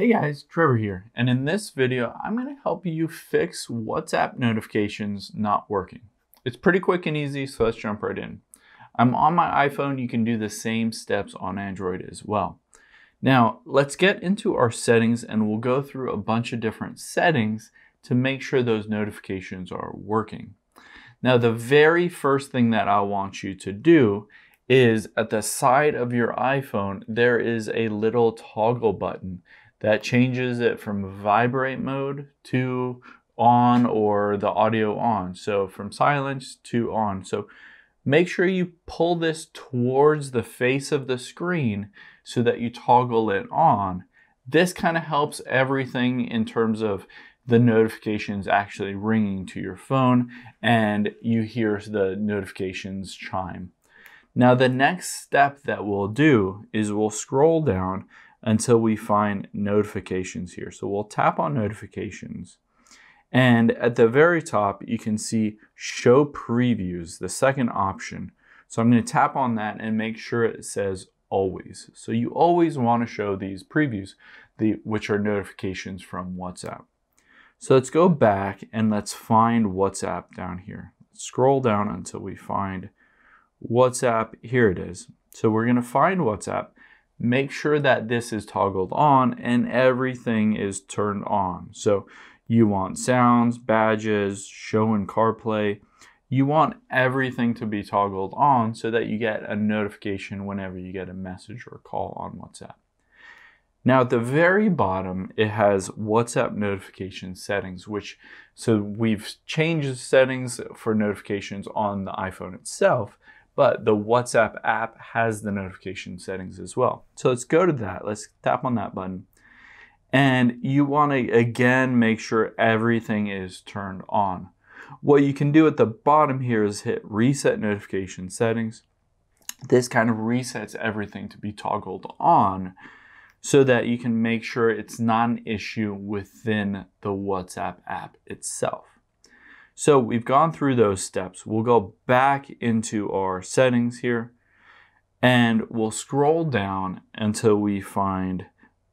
Hey guys, Trevor here, and in this video, I'm going to help you fix WhatsApp notifications not working. It's pretty quick and easy, so let's jump right in. I'm on my iPhone, you can do the same steps on Android as well. Now, let's get into our settings and we'll go through a bunch of different settings to make sure those notifications are working. Now, the very first thing that I want you to do is at the side of your iPhone, there is a little toggle button that changes it from vibrate mode to on or the audio on. So from silence to on. So make sure you pull this towards the face of the screen so that you toggle it on. This kind of helps everything in terms of the notifications actually ringing to your phone and you hear the notifications chime. Now the next step that we'll do is we'll scroll down until we find notifications here. So we'll tap on notifications. And at the very top, you can see show previews, the second option. So I'm going to tap on that and make sure it says always. So you always want to show these previews, the, which are notifications from WhatsApp. So let's go back and let's find WhatsApp down here. Scroll down until we find WhatsApp. Here it is. So we're going to find WhatsApp make sure that this is toggled on and everything is turned on. So you want sounds, badges, show in CarPlay. You want everything to be toggled on so that you get a notification whenever you get a message or call on WhatsApp. Now at the very bottom, it has WhatsApp notification settings, which, so we've changed the settings for notifications on the iPhone itself, but the WhatsApp app has the notification settings as well. So let's go to that. Let's tap on that button. And you want to again make sure everything is turned on. What you can do at the bottom here is hit reset notification settings. This kind of resets everything to be toggled on so that you can make sure it's not an issue within the WhatsApp app itself. So we've gone through those steps. We'll go back into our settings here and we'll scroll down until we find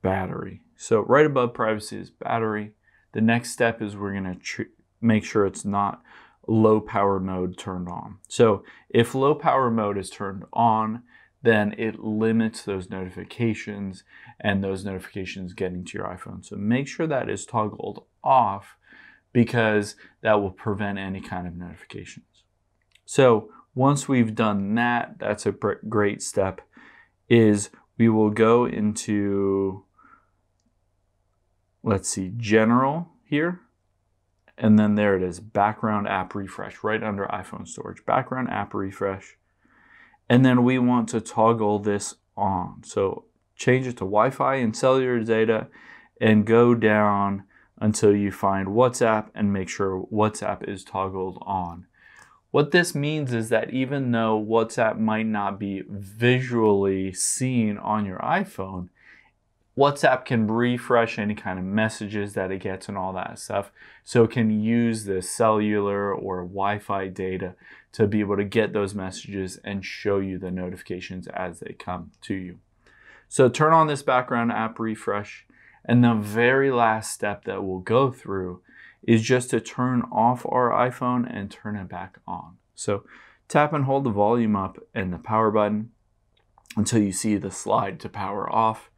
battery. So right above privacy is battery. The next step is we're to make sure it's not low power mode turned on. So if low power mode is turned on, then it limits those notifications and those notifications getting to your iPhone. So make sure that is toggled off because that will prevent any kind of notifications. So once we've done that, that's a great step, is we will go into, let's see, general here. And then there it is, background app refresh, right under iPhone storage, background app refresh. And then we want to toggle this on. So change it to Wi-Fi and cellular data and go down until you find WhatsApp and make sure WhatsApp is toggled on. What this means is that even though WhatsApp might not be visually seen on your iPhone, WhatsApp can refresh any kind of messages that it gets and all that stuff. So it can use the cellular or Wi-Fi data to be able to get those messages and show you the notifications as they come to you. So turn on this background app refresh and the very last step that we'll go through is just to turn off our iPhone and turn it back on. So tap and hold the volume up and the power button until you see the slide to power off.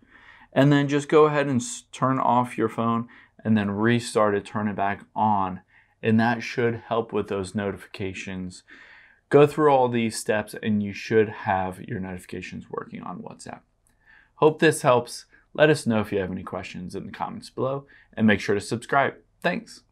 And then just go ahead and turn off your phone and then restart it, turn it back on. And that should help with those notifications. Go through all these steps and you should have your notifications working on WhatsApp. Hope this helps. Let us know if you have any questions in the comments below and make sure to subscribe. Thanks.